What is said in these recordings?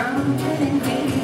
Something in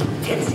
intense